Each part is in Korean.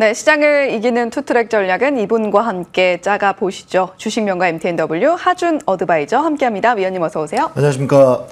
네, 시장을 이기는 투트랙 전략은 이분과 함께 짜가 보시죠. 주식명가 MTNW 하준 어드바이저 함께합니다. 위원님 어서 오세요. 안녕하십니까.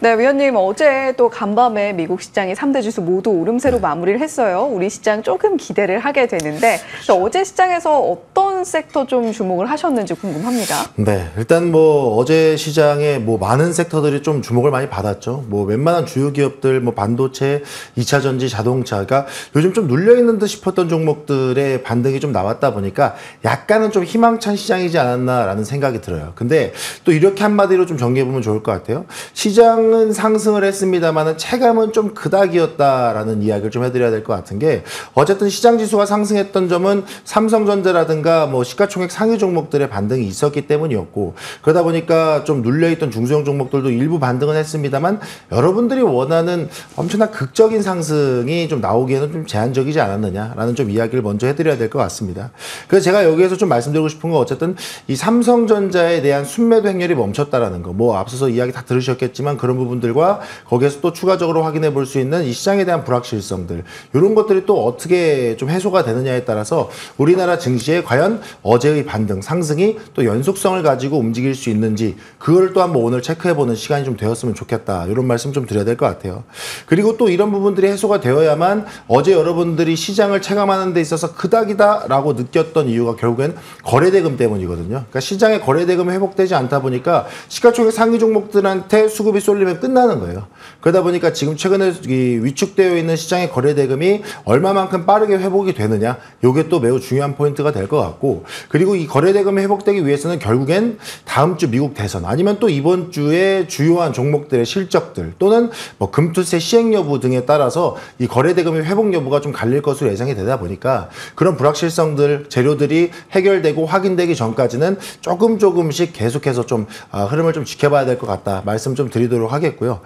네, 위원님 어제 또 간밤에 미국 시장이 3대 지수 모두 오름세로 마무리를 했어요. 우리 시장 조금 기대를 하게 되는데 그렇죠. 어제 시장에서 어떤 섹터 좀 주목을 하셨는지 궁금합니다. 네, 일단 뭐 어제 시장에 뭐 많은 섹터들이 좀 주목을 많이 받았죠. 뭐 웬만한 주요 기업들, 뭐 반도체, 2차 전지, 자동차가 요즘 좀 눌려 있는 듯 싶었던 종목들의 반등이 좀 나왔다 보니까 약간은 좀 희망찬 시장이지 않았나라는 생각이 들어요. 근데 또 이렇게 한마디로 좀 정리해 보면 좋을 것 같아요. 시장 시장은 상승을 했습니다만 체감은 좀 그닥이었다라는 이야기를 좀 해드려야 될 것 같은 게 어쨌든 시장 지수가 상승했던 점은 삼성전자라든가 뭐 시가총액 상위 종목들의 반등이 있었기 때문이었고 그러다 보니까 좀 눌려있던 중소형 종목들도 일부 반등은 했습니다만 여러분들이 원하는 엄청난 극적인 상승이 좀 나오기에는 좀 제한적이지 않았느냐라는 좀 이야기를 먼저 해드려야 될 것 같습니다. 그래서 제가 여기에서 좀 말씀드리고 싶은 건 어쨌든 이 삼성전자에 대한 순매도 행렬이 멈췄다라는 거 뭐 앞서서 이야기 다 들으셨겠지만 그런 부분들과 거기에서 또 추가적으로 확인해 볼 수 있는 이 시장에 대한 불확실성들 이런 것들이 또 어떻게 좀 해소가 되느냐에 따라서 우리나라 증시에 과연 어제의 반등 상승이 또 연속성을 가지고 움직일 수 있는지 그걸 또 한번 오늘 체크해 보는 시간이 좀 되었으면 좋겠다 이런 말씀 좀 드려야 될 것 같아요. 그리고 또 이런 부분들이 해소가 되어야만 어제 여러분들이 시장을 체감하는 데 있어서 그닥이다라고 느꼈던 이유가 결국엔 거래대금 때문이거든요. 그러니까 시장의 거래대금이 회복되지 않다 보니까 시가총액 상위 종목들한테 수급이 쏠리면 되면 끝나는 거예요. 그러다 보니까 지금 최근에 위축되어 있는 시장의 거래 대금이 얼마만큼 빠르게 회복이 되느냐, 이게 또 매우 중요한 포인트가 될 것 같고, 그리고 이 거래 대금이 회복되기 위해서는 결국엔 다음 주 미국 대선 아니면 또 이번 주에 주요한 종목들의 실적들 또는 뭐 금투세 시행 여부 등에 따라서 이 거래 대금의 회복 여부가 좀 갈릴 것으로 예상이 되다 보니까 그런 불확실성들 재료들이 해결되고 확인되기 전까지는 조금 조금씩 계속해서 좀 아, 흐름을 좀 지켜봐야 될 것 같다 말씀 좀 드리도록 하겠습니다. 하겠고요.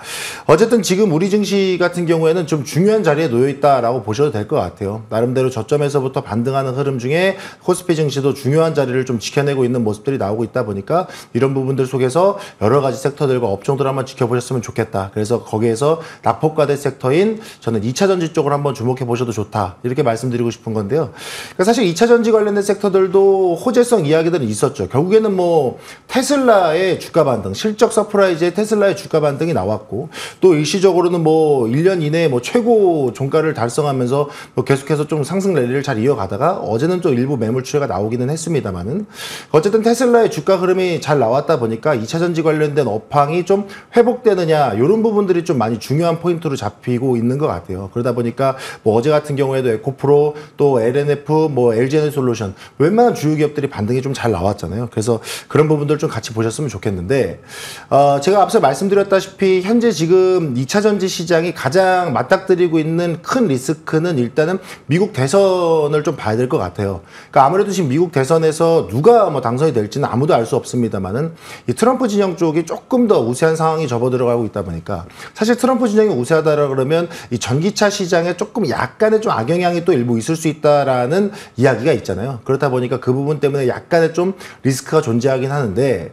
어쨌든 지금 우리 증시 같은 경우에는 좀 중요한 자리에 놓여 있다라고 보셔도 될 것 같아요. 나름대로 저점에서부터 반등하는 흐름 중에 코스피 증시도 중요한 자리를 좀 지켜내고 있는 모습들이 나오고 있다 보니까 이런 부분들 속에서 여러 가지 섹터들과 업종들 한번 지켜보셨으면 좋겠다. 그래서 거기에서 낙폭과대 섹터인 저는 2차 전지 쪽을 한번 주목해 보셔도 좋다. 이렇게 말씀드리고 싶은 건데요. 그러니까 사실 2차 전지 관련된 섹터들도 호재성 이야기들은 있었죠. 결국에는 뭐 테슬라의 주가 반등, 실적 surprise의 테슬라의 주가 반등 등이 나왔고 또 일시적으로는 뭐 1년 이내에 뭐 최고 종가를 달성하면서 뭐 계속해서 좀 상승 랠리를 잘 이어가다가 어제는 또 일부 매물 출회가 나오기는 했습니다만은 어쨌든 테슬라의 주가 흐름이 잘 나왔다 보니까 2차 전지 관련된 업황이 좀 회복되느냐 이런 부분들이 좀 많이 중요한 포인트로 잡히고 있는 것 같아요. 그러다 보니까 뭐 어제 같은 경우에도 에코프로 또 LNF 뭐 LG에너솔루션 웬만한 주요 기업들이 반등이 좀 잘 나왔잖아요. 그래서 그런 부분들 좀 같이 보셨으면 좋겠는데 어 제가 앞서 말씀드렸다 시피 보다시피 현재 지금 2차 전지 시장이 가장 맞닥뜨리고 있는 큰 리스크는 일단은 미국 대선을 좀 봐야 될 것 같아요. 그러니까 아무래도 지금 미국 대선에서 누가 뭐 당선이 될지는 아무도 알 수 없습니다만은 이 트럼프 진영 쪽이 조금 더 우세한 상황이 접어들어가고 있다 보니까 사실 트럼프 진영이 우세하다라 그러면 이 전기차 시장에 조금 약간의 좀 악영향이 또 일부 있을 수 있다라는 이야기가 있잖아요. 그렇다 보니까 그 부분 때문에 약간의 좀 리스크가 존재하긴 하는데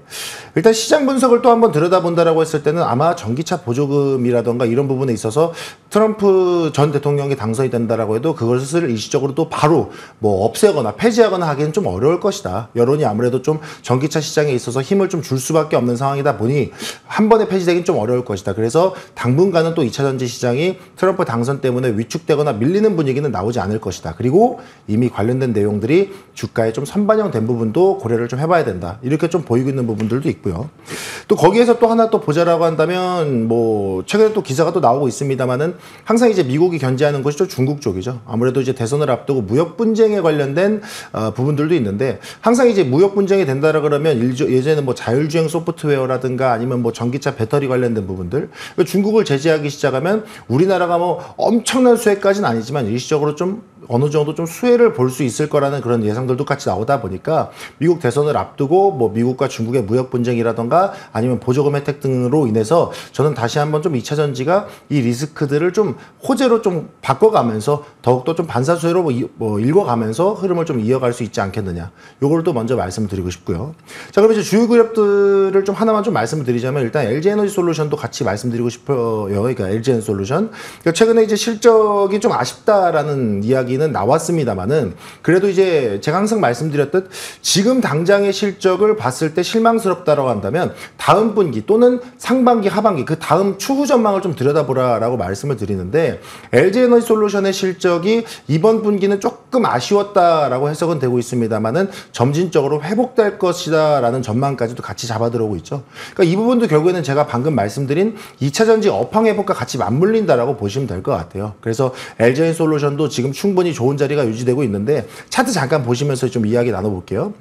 일단 시장 분석을 또 한번 들여다본다라고 했을 때는 아마 전기차 보조금이라던가 이런 부분에 있어서 트럼프 전 대통령이 당선이 된다라고 해도 그것을 일시적으로 또 바로 뭐 없애거나 폐지하거나 하기는 좀 어려울 것이다. 여론이 아무래도 좀 전기차 시장에 있어서 힘을 좀 줄 수밖에 없는 상황이다 보니 한 번에 폐지되긴 좀 어려울 것이다. 그래서 당분간은 또 2차 전지 시장이 트럼프 당선 때문에 위축되거나 밀리는 분위기는 나오지 않을 것이다. 그리고 이미 관련된 내용들이 주가에 좀 선반영된 부분도 고려를 좀 해봐야 된다. 이렇게 좀 보이고 있는 부분들도 있고요. 또 거기에서 또 하나 또 보자라고 한다면 뭐 최근에 또 기사가 또 나오고 있습니다만은 항상 이제 미국이 견제하는 것이 또 중국 쪽이죠. 아무래도 이제 대선을 앞두고 무역 분쟁에 관련된 어, 부분들도 있는데 항상 이제 무역 분쟁이 된다라 그러면 일조, 예전에는 뭐 자율주행 소프트웨어라든가 아니면 뭐 전기차 배터리 관련된 부분들 중국을 제재하기 시작하면 우리나라가 뭐 엄청난 수혜까지는 아니지만 일시적으로 좀 어느 정도 좀 수혜를 볼 수 있을 거라는 그런 예상들도 같이 나오다 보니까 미국 대선을 앞두고 뭐 미국과 중국의 무역 분쟁이라던가 아니면 보조금 혜택 등으로 인해서 저는 다시 한번 좀 2차 전지가 이 리스크들을 좀 호재로 좀 바꿔가면서 더욱더 좀 반사수혜로 뭐, 뭐 읽어가면서 흐름을 좀 이어갈 수 있지 않겠느냐. 요걸 또 먼저 말씀을 드리고 싶고요. 자, 그럼 이제 주요 그룹들을 좀 하나만 좀 말씀을 드리자면 일단 LG 에너지 솔루션도 같이 말씀드리고 싶어요. 그러니까 LG 에너지 솔루션. 그러니까 최근에 이제 실적이 좀 아쉽다라는 이야기 이야기는 나왔습니다만은 그래도 이제 제가 항상 말씀드렸듯 지금 당장의 실적을 봤을 때 실망스럽다라고 한다면 다음 분기 또는 상반기 하반기 그 다음 추후 전망을 좀 들여다보라라고 말씀을 드리는데 LG에너지 솔루션의 실적이 이번 분기는 조금 아쉬웠다라고 해석은 되고 있습니다만은 점진적으로 회복될 것이다라는 전망까지도 같이 잡아 들어오고 있죠. 그러니까 이 부분도 결국에는 제가 방금 말씀드린 2차 전지 업황 회복과 같이 맞물린다라고 보시면 될 것 같아요. 그래서 LG에너지 솔루션도 지금 충분히 좋은 자리가 유지되고 있는데 차트 잠깐 보시면서 좀 이야기 나눠볼게요.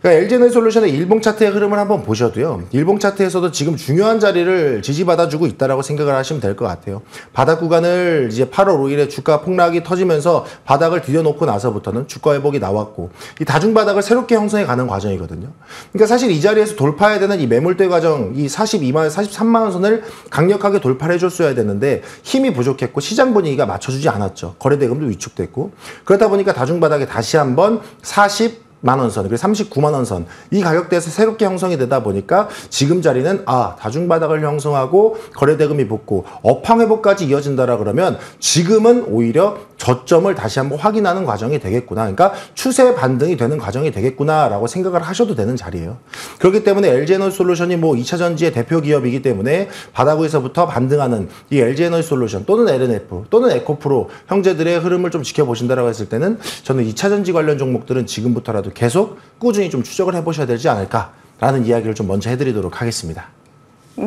그러니까 LG에너지 솔루션의 일봉 차트의 흐름을 한번 보셔도요. 일봉 차트에서도 지금 중요한 자리를 지지받아주고 있다라고 생각을 하시면 될 것 같아요. 바닥 구간을 이제 8월 5일에 주가 폭락이 터지면서 바닥을 디뎌놓고 나서부터는 주가 회복이 나왔고 이 다중 바닥을 새롭게 형성해 가는 과정이거든요. 그러니까 사실 이 자리에서 돌파해야 되는 이 매물대 과정, 이 42만, 43만 원 선을 강력하게 돌파를 해줬어야 되는데 힘이 부족했고 시장 분위기가 맞춰주지 않았죠. 거래대금도 위축됐고 그렇다 보니까 다중 바닥에 다시 한번 40 만원 선, 그리고 39만 원 선. 이 가격대에서 새롭게 형성이 되다 보니까 지금 자리는 아, 다중바닥을 형성하고 거래대금이 붙고 업황 회복까지 이어진다라 그러면 지금은 오히려 저점을 다시 한번 확인하는 과정이 되겠구나. 그러니까 추세 반등이 되는 과정이 되겠구나라고 생각을 하셔도 되는 자리예요. 그렇기 때문에 LG에너지 솔루션이 뭐 2차 전지의 대표 기업이기 때문에 바닥에서부터 반등하는 이 LG에너지 솔루션 또는 LNF 또는 에코프로 형제들의 흐름을 좀 지켜보신다라고 했을 때는 저는 2차 전지 관련 종목들은 지금부터라도 계속 꾸준히 좀 추적을 해보셔야 되지 않을까라는 이야기를 좀 먼저 해드리도록 하겠습니다.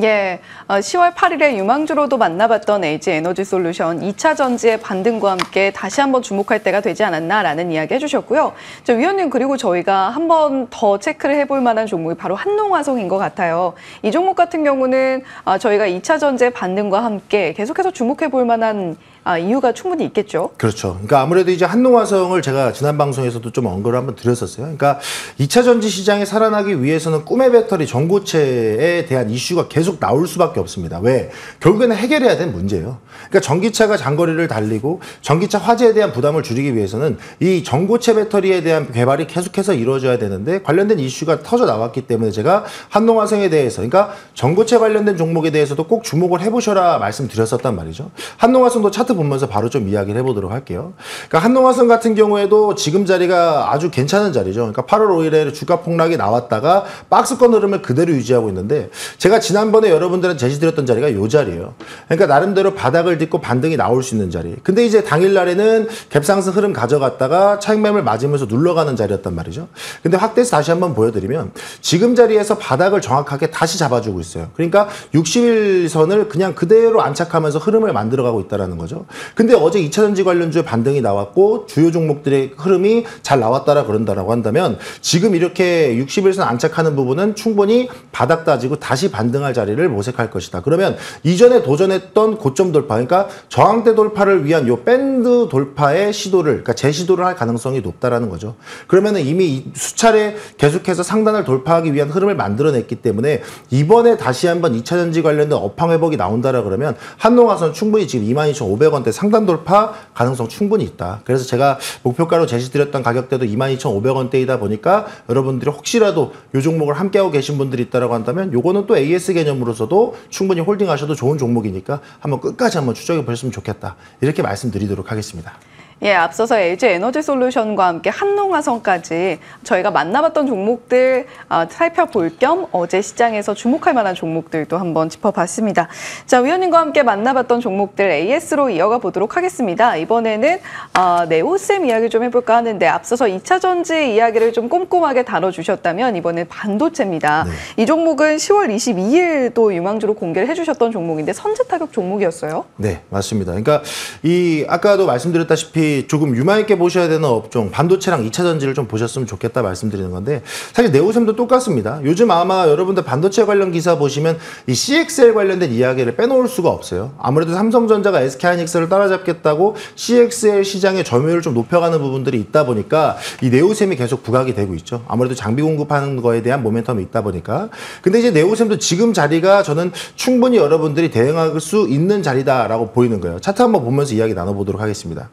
예, 어, 10월 8일에 유망주로도 만나봤던 LG 에너지 솔루션 2차 전지의 반등과 함께 다시 한번 주목할 때가 되지 않았나라는 이야기 해주셨고요. 저 위원님 그리고 저희가 한번 더 체크를 해볼 만한 종목이 바로 한농화성인 것 같아요. 이 종목 같은 경우는 아, 저희가 2차 전지의 반등과 함께 계속해서 주목해볼 만한 아, 이유가 충분히 있겠죠. 그렇죠. 그러니까 아무래도 이제 한농화성을 제가 지난 방송에서도 좀 언급을 한번 드렸었어요. 그러니까 2차 전지 시장이 살아나기 위해서는 꿈의 배터리 전고체에 대한 이슈가 계속 나올 수밖에 없습니다. 왜? 결국에는 해결해야 되는 문제예요. 그러니까 전기차가 장거리를 달리고 전기차 화재에 대한 부담을 줄이기 위해서는 이 전고체 배터리에 대한 개발이 계속해서 이루어져야 되는데 관련된 이슈가 터져 나왔기 때문에 제가 한농화성에 대해서 그러니까 전고체 관련된 종목에 대해서도 꼭 주목을 해보셔라 말씀드렸었단 말이죠. 한농화성도 차트 보면서 바로 좀 이야기를 해보도록 할게요. 그러니까 한농화성 같은 경우에도 지금 자리가 아주 괜찮은 자리죠. 그러니까 8월 5일에 주가 폭락이 나왔다가 박스권 흐름을 그대로 유지하고 있는데 제가 지난번에 여러분들은 제시드렸던 자리가 이 자리예요. 그러니까 나름대로 바닥을 딛고 반등이 나올 수 있는 자리. 근데 이제 당일날에는 갭상승 흐름 가져갔다가 차익매물 맞으면서 눌러가는 자리였단 말이죠. 근데 확대해서 다시 한번 보여드리면 지금 자리에서 바닥을 정확하게 다시 잡아주고 있어요. 그러니까 60일선을 그냥 그대로 안착하면서 흐름을 만들어가고 있다는 거죠. 근데 어제 2차 전지 관련주의 반등이 나왔고 주요 종목들의 흐름이 잘 나왔다라 그런다라고 한다면 지금 이렇게 60일선 안착하는 부분은 충분히 바닥 따지고 다시 반등할 자리를 모색할 것이다. 그러면 이전에 도전했던 고점 돌파, 그러니까 저항대 돌파를 위한 요 밴드 돌파의 시도를, 그러니까 재시도를 할 가능성이 높다라는 거죠. 그러면은 이미 수차례 계속해서 상단을 돌파하기 위한 흐름을 만들어냈기 때문에 이번에 다시 한번 2차 전지 관련된 업황 회복이 나온다라 그러면 한농화선 충분히 지금 22,500원 대 상단 돌파 가능성 충분히 있다. 그래서 제가 목표가로 제시드렸던 가격대도 22,500원대이다 보니까 여러분들이 혹시라도 요 종목을 함께하고 계신 분들이 있다라고 한다면 요거는 또 AS 개념으로서도 충분히 홀딩하셔도 좋은 종목이니까 한번 끝까지 한번 추적해 보셨으면 좋겠다. 이렇게 말씀드리도록 하겠습니다. 예, 앞서서 LG 에너지 솔루션과 함께 한농화성까지 저희가 만나봤던 종목들 아, 살펴볼 겸 어제 시장에서 주목할 만한 종목들도 한번 짚어봤습니다. 자, 위원님과 함께 만나봤던 종목들 AS로 이어가 보도록 하겠습니다. 이번에는 아, 네오셈 이야기 좀 해볼까 하는데 앞서서 2차 전지 이야기를 좀 꼼꼼하게 다뤄주셨다면 이번엔 반도체입니다. 이 종목은 10월 22일도 유망주로 공개를 해주셨던 종목인데 선제 타격 종목이었어요. 네, 맞습니다. 그러니까 이 아까도 말씀드렸다시피 조금 유망 있게 보셔야 되는 업종 반도체랑 2차 전지를 좀 보셨으면 좋겠다 말씀드리는 건데 사실 네오셈도 똑같습니다. 요즘 아마 여러분들 반도체 관련 기사 보시면 이 CXL 관련된 이야기를 빼놓을 수가 없어요. 아무래도 삼성전자가 SK하이닉스를 따라잡겠다고 CXL 시장의 점유율을 좀 높여가는 부분들이 있다 보니까 이 네오셈이 계속 부각이 되고 있죠. 아무래도 장비 공급하는 거에 대한 모멘텀이 있다 보니까 근데 이제 네오셈도 지금 자리가 저는 충분히 여러분들이 대응할 수 있는 자리다라고 보이는 거예요. 차트 한번 보면서 이야기 나눠보도록 하겠습니다.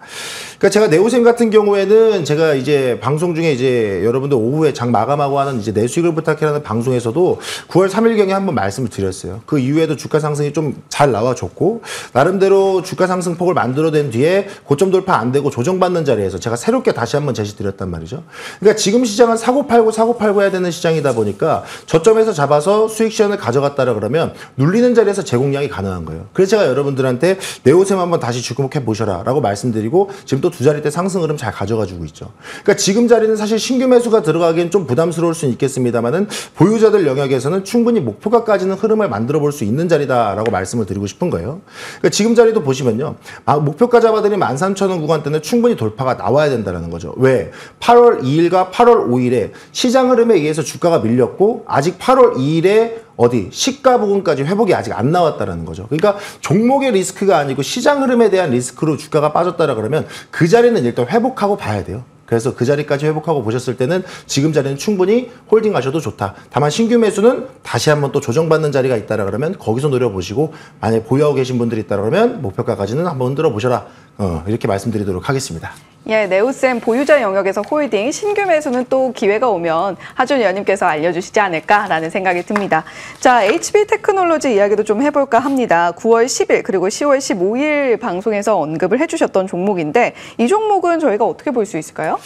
그러니까 제가 네오셈 같은 경우에는 제가 이제 방송 중에 이제 여러분들 오후에 장 마감하고 하는 이제 내 수익을 부탁해라는 방송에서도 9월 3일경에 한번 말씀을 드렸어요. 그 이후에도 주가 상승이 좀 잘 나와줬고 나름대로 주가 상승폭을 만들어낸 뒤에 고점 돌파 안 되고 조정받는 자리에서 제가 새롭게 다시 한번 제시드렸단 말이죠. 그러니까 지금 시장은 사고 팔고 사고 팔고 해야 되는 시장이다 보니까 저점에서 잡아서 수익 시간을 가져갔다라 그러면 눌리는 자리에서 제공량이 가능한 거예요. 그래서 제가 여러분들한테 네오셈 한번 다시 주목해 보셔라 라고 말씀드리고 지금 또 두 자리대 상승 흐름 잘 가져가지고 있죠. 그러니까 지금 자리는 사실 신규 매수가 들어가기엔 좀 부담스러울 수는 있겠습니다만은 보유자들 영역에서는 충분히 목표가까지는 흐름을 만들어 볼 수 있는 자리다라고 말씀을 드리고 싶은 거예요. 그러니까 지금 자리도 보시면요. 아, 목표가 잡아드린 13,000원 구간대는 충분히 돌파가 나와야 된다는 거죠. 왜? 8월 2일과 8월 5일에 시장 흐름에 의해서 주가가 밀렸고 아직 8월 2일에 어디 시가 부분까지 회복이 아직 안 나왔다라는 거죠. 그러니까 종목의 리스크가 아니고 시장 흐름에 대한 리스크로 주가가 빠졌다라 그러면 그 자리는 일단 회복하고 봐야 돼요. 그래서 그 자리까지 회복하고 보셨을 때는 지금 자리는 충분히 홀딩 하셔도 좋다. 다만 신규 매수는 다시 한번 또 조정받는 자리가 있다라 그러면 거기서 노려보시고 만약에 보유하고 계신 분들이 있다 그러면 목표가까지는 한번 흔들어 보셔라. 어, 이렇게 말씀드리도록 하겠습니다. 예, 네오셈 보유자 영역에서 홀딩, 신규 매수는 또 기회가 오면 하준 위원님께서 알려주시지 않을까라는 생각이 듭니다. 자, HB 테크놀로지 이야기도 좀 해볼까 합니다. 9월 10일 그리고 10월 15일 방송에서 언급을 해주셨던 종목인데 이 종목은 저희가 어떻게 볼 수 있을까요?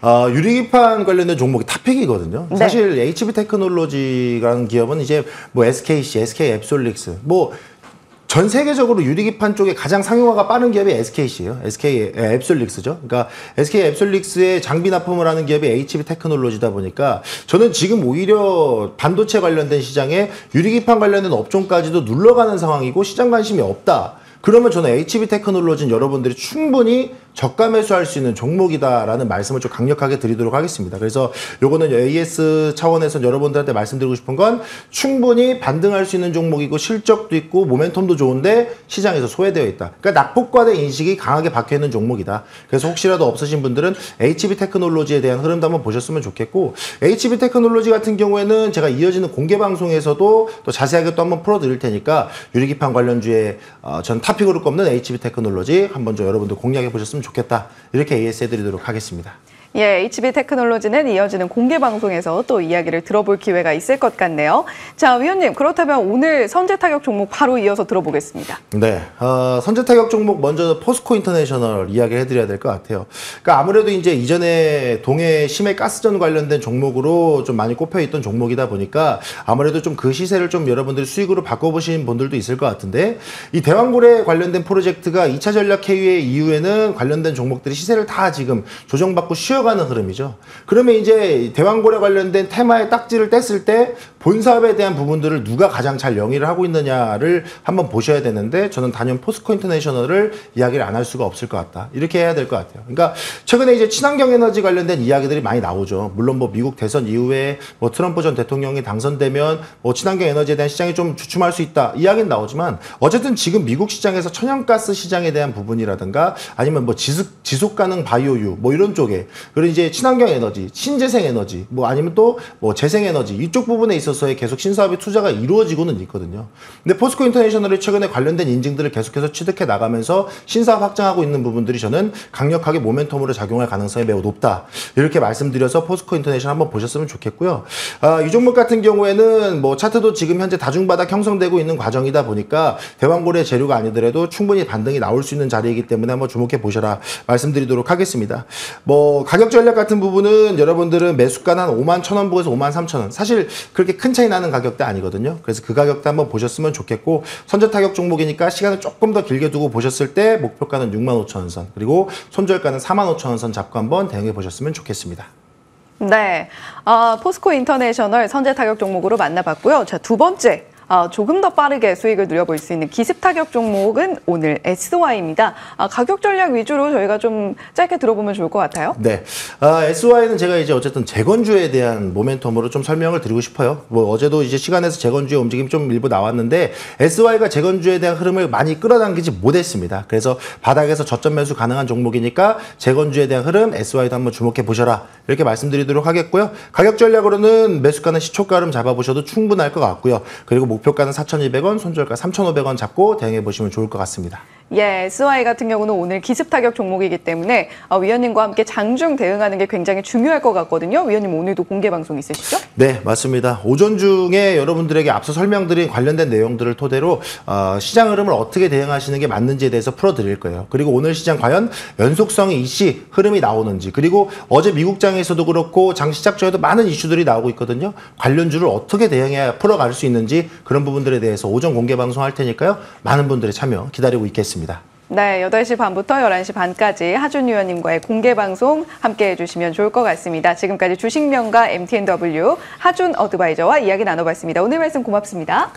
어, 유리기판 관련된 종목이 top pick이거든요. 네. 사실 HB 테크놀로지라는 기업은 이제 뭐 SKC, SK 앱솔릭스, 뭐 전 세계적으로 유리기판 쪽에 가장 상용화가 빠른 기업이 SKC예요. SK 앱솔릭스죠. 그러니까 SK 앱솔릭스의 장비 납품을 하는 기업이 HB 테크놀로지다 보니까 저는 지금 오히려 반도체 관련된 시장에 유리기판 관련된 업종까지도 눌러가는 상황이고 시장 관심이 없다. 그러면 저는 HB 테크놀로지는 여러분들이 충분히 저가 매수할 수 있는 종목이다라는 말씀을 좀 강력하게 드리도록 하겠습니다. 그래서 요거는 AS 차원에서 여러분들한테 말씀드리고 싶은 건 충분히 반등할 수 있는 종목이고 실적도 있고 모멘텀도 좋은데 시장에서 소외되어 있다. 그러니까 낙폭과대 인식이 강하게 박혀 있는 종목이다. 그래서 혹시라도 없으신 분들은 HB 테크놀로지에 대한 흐름도 한번 보셨으면 좋겠고 HB 테크놀로지 같은 경우에는 제가 이어지는 공개 방송에서도 또 자세하게 또 한번 풀어드릴 테니까 유리기판 관련주에 어, 전 top pick으로 꼽는 HB 테크놀로지 한번 좀 여러분들 공략해 보셨으면 좋겠다. 이렇게 AS 해드리도록 하겠습니다. 예, HB 테크놀로지는 이어지는 공개 방송에서 또 이야기를 들어볼 기회가 있을 것 같네요. 자, 위원님, 그렇다면 오늘 선제 타격 종목 바로 이어서 들어보겠습니다. 네, 어, 선제 타격 종목 먼저 포스코 인터내셔널 이야기를 해드려야 될 것 같아요. 그러니까 아무래도 이제 이전에 동해 심해 가스전 관련된 종목으로 좀 많이 꼽혀 있던 종목이다 보니까 아무래도 좀 그 시세를 좀 여러분들이 수익으로 바꿔보신 분들도 있을 것 같은데 이 대왕고래 관련된 프로젝트가 2차 전략 회의 이후에는 관련된 종목들이 시세를 다 지금 조정받고 쉬어 가는 흐름이죠. 그러면 이제 대왕고래 관련된 테마의 딱지를 뗐을 때 본 사업에 대한 부분들을 누가 가장 잘 영위를 하고 있느냐를 한번 보셔야 되는데 저는 단연 포스코 인터내셔널을 이야기를 안 할 수가 없을 것 같다. 이렇게 해야 될 것 같아요. 그러니까 최근에 이제 친환경 에너지 관련된 이야기들이 많이 나오죠. 물론 뭐 미국 대선 이후에 뭐 트럼프 전 대통령이 당선되면 뭐 친환경 에너지에 대한 시장이 좀 주춤할 수 있다. 이야기는 나오지만 어쨌든 지금 미국 시장에서 천연가스 시장에 대한 부분이라든가 아니면 뭐 지속, 지속 가능 바이오유 뭐 이런 쪽에 그리고 이제 친환경 에너지, 신재생 에너지 뭐 아니면 또 뭐 재생 에너지 이쪽 부분에 있어서의 계속 신사업의 투자가 이루어지고는 있거든요. 근데 포스코 인터내셔널이 최근에 관련된 인증들을 계속해서 취득해 나가면서 신사업 확장하고 있는 부분들이 저는 강력하게 모멘텀으로 작용할 가능성이 매우 높다. 이렇게 말씀드려서 포스코 인터내셔널 한번 보셨으면 좋겠고요. 아, 이 종목 같은 경우에는 뭐 차트도 지금 현재 다중바닥 형성되고 있는 과정이다 보니까 대왕고래 재료가 아니더라도 충분히 반등이 나올 수 있는 자리이기 때문에 한번 주목해 보셔라 말씀드리도록 하겠습니다. 뭐 가격 전략 같은 부분은 여러분들은 매수가는 한 5만 1천 원 부에서 5만 3천 원. 사실 그렇게 큰 차이 나는 가격대 아니거든요. 그래서 그 가격대 한번 보셨으면 좋겠고 선제 타격 종목이니까 시간을 조금 더 길게 두고 보셨을 때 목표가는 6만 5천 원 선, 그리고 손절가는 4만 5천 원 선 잡고 한번 대응해 보셨으면 좋겠습니다. 네, 아, 포스코 인터내셔널 선제 타격 종목으로 만나봤고요. 자, 두 번째. 아, 조금 더 빠르게 수익을 누려볼 수 있는 기습 타격 종목은 오늘 SY입니다. 아, 가격 전략 위주로 저희가 좀 짧게 들어보면 좋을 것 같아요. 네. 아, SY는 제가 이제 어쨌든 재건주에 대한 모멘텀으로 좀 설명을 드리고 싶어요. 뭐 어제도 이제 시간에서 재건주의 움직임 좀 일부 나왔는데 SY가 재건주에 대한 흐름을 많이 끌어당기지 못했습니다. 그래서 바닥에서 저점 매수 가능한 종목이니까 재건주에 대한 흐름 SY도 한번 주목해 보셔라. 이렇게 말씀드리도록 하겠고요. 가격 전략으로는 매수가는 시초가 흐름 잡아보셔도 충분할 것 같고요. 그리고 목 표가는 4,200원, 손절가 3,500원 잡고 대응해 보시면 좋을 것 같습니다. 예, SY 같은 경우는 오늘 기습 타격 종목이기 때문에 어, 위원님과 함께 장중 대응하는 게 굉장히 중요할 것 같거든요. 위원님 오늘도 공개 방송 있으시죠? 네, 맞습니다. 오전 중에 여러분들에게 앞서 설명드린 관련된 내용들을 토대로 어, 시장 흐름을 어떻게 대응하시는 게 맞는지에 대해서 풀어드릴 거예요. 그리고 오늘 시장 과연 연속성의 이시 흐름이 나오는지 그리고 어제 미국장에서도 그렇고 장 시작 전에도 많은 이슈들이 나오고 있거든요. 관련주를 어떻게 대응해야 풀어갈 수 있는지 그런 부분들에 대해서 오전 공개 방송 할 테니까요. 많은 분들의 참여 기다리고 있겠습니다. 네, 8시 반부터 11시 반까지 하준 위원님과의 공개 방송 함께 해주시면 좋을 것 같습니다. 지금까지 주식명가 MTNW 하준 어드바이저와 이야기 나눠봤습니다. 오늘 말씀 고맙습니다.